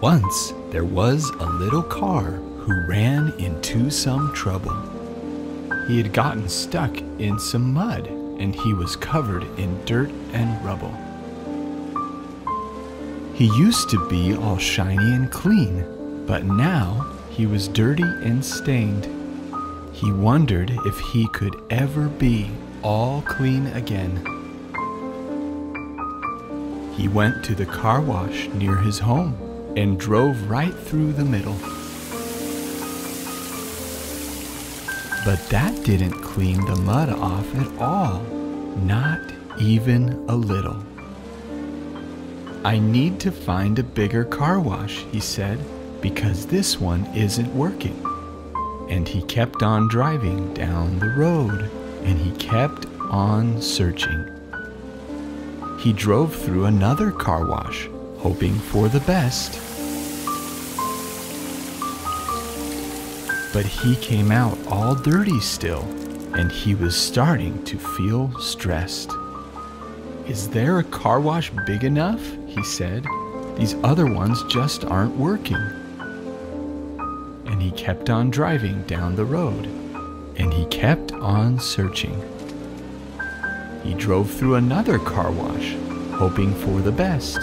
Once there was a little car who ran into some trouble. He had gotten stuck in some mud and he was covered in dirt and rubble. He used to be all shiny and clean, but now he was dirty and stained. He wondered if he could ever be all clean again. He went to the car wash near his home and drove right through the middle. But that didn't clean the mud off at all, not even a little. I need to find a bigger car wash, he said, because this one isn't working. And he kept on driving down the road, and he kept on searching. He drove through another car wash, hoping for the best. But he came out all dirty still, and he was starting to feel stressed. Is there a car wash big enough? He said. These other ones just aren't working. And he kept on driving down the road, and he kept on searching. He drove through another car wash, hoping for the best.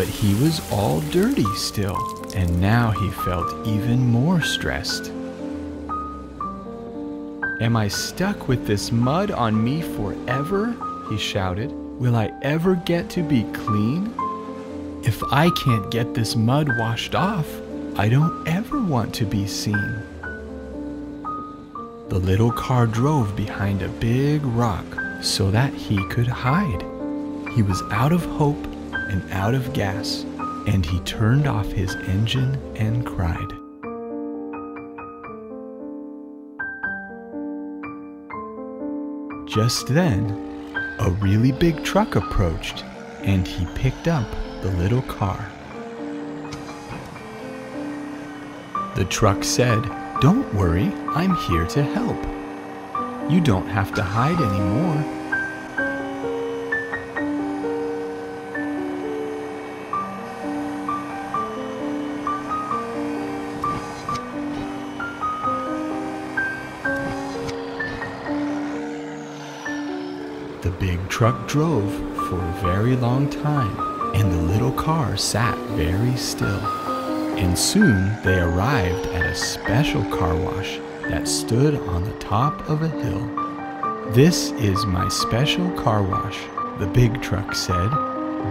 But he was all dirty still, and now he felt even more stressed. Am I stuck with this mud on me forever? He shouted. Will I ever get to be clean? If I can't get this mud washed off, I don't ever want to be seen. The little car drove behind a big rock so that he could hide. He was out of hope and out of gas, and he turned off his engine and cried. Just then, a really big truck approached, and he picked up the little car. The truck said, Don't worry, I'm here to help. You don't have to hide anymore. The big truck drove for a very long time, and the little car sat very still. And soon they arrived at a special car wash that stood on the top of a hill. This is my special car wash, the big truck said.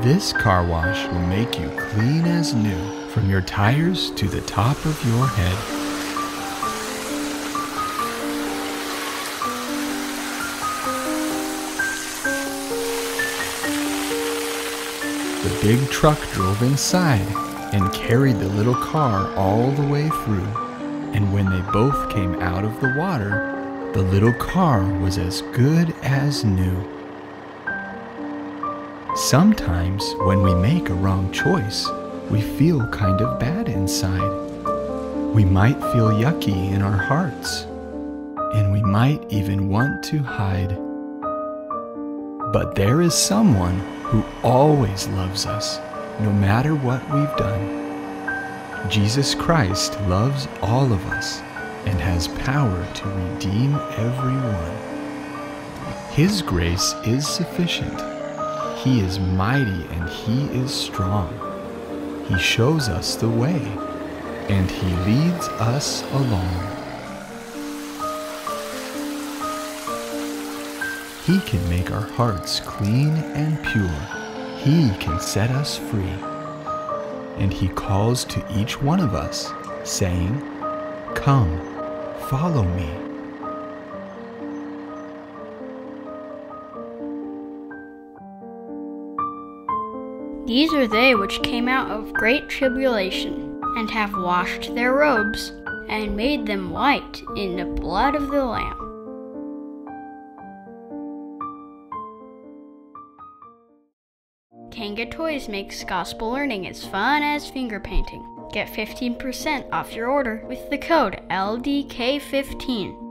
This car wash will make you clean as new, from your tires to the top of your head. Big truck drove inside and carried the little car all the way through. And when they both came out of the water, the little car was as good as new. Sometimes when we make a wrong choice, we feel kind of bad inside. We might feel yucky in our hearts, and we might even want to hide. But there is someone who always loves us, no matter what we've done. Jesus Christ loves all of us and has power to redeem everyone. His grace is sufficient. He is mighty and he is strong. He shows us the way and he leads us along. He can make our hearts clean and pure. He can set us free. And He calls to each one of us, saying, Come, follow me. These are they which came out of great tribulation, and have washed their robes, and made them white in the blood of the Lamb. Kanga Toys makes gospel learning as fun as finger painting. Get 15% off your order with the code LDK15.